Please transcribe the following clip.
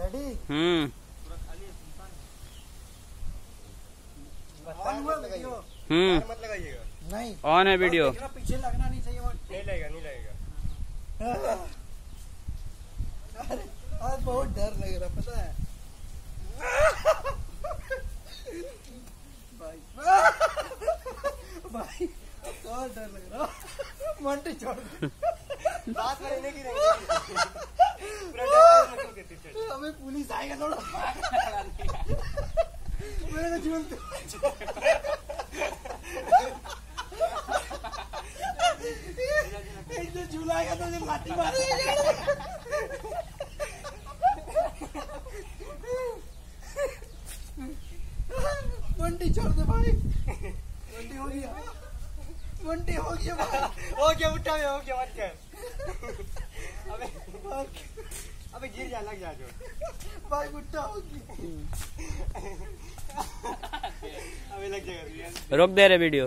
हैं ready hmm. On हम्म नहीं। On है वीडियो पीछे लगना नहीं चाहिए नहीं लगेगा नहीं लगेगा। अरे आज बहुत डर लग रहा पता है। भाई। भाई बहुत डर लग रहा मंटी छोड़ बात करने की नहीं। के हमें पुलिस आएगा थोड़ा। मेरे को एक तो झूलाएगा तो मुझे लाठी मारेगा मंटी छोड़ दे भाई। मंटी हो गया। मंटी हो गया भाई। हो गया उठा हो गया मत कर अबे अबे गिर जा लग जा जो भाई गुट्टा। हो गया अबे लग जाएगा रोक दे रहे वीडियो।